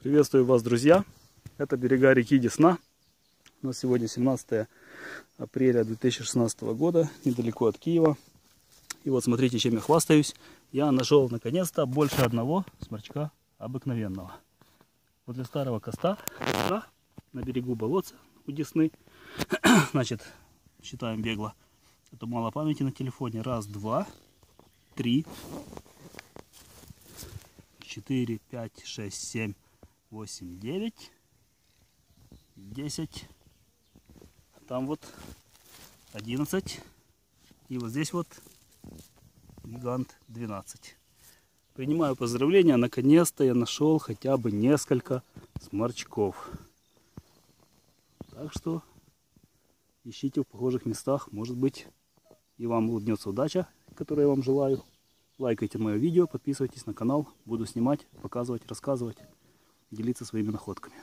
Приветствую вас, друзья! Это берега реки Десна. У нас сегодня 17 апреля 2016 года, недалеко от Киева. И вот смотрите, чем я хвастаюсь. Я нашел наконец-то больше одного сморчка обыкновенного. Возле старого коста, коста на берегу болотца у Десны. Значит, считаем бегло. Это мало памяти на телефоне. Раз, два, три, четыре, пять, шесть, семь. 8, 9, 10, там вот 11, и вот здесь вот гигант 12. Принимаю поздравления, наконец-то я нашел хотя бы несколько сморчков. Так что ищите в похожих местах, может быть и вам улыбнется удача, которую я вам желаю. Лайкайте мое видео, подписывайтесь на канал, буду снимать, показывать, рассказывать делиться своими находками.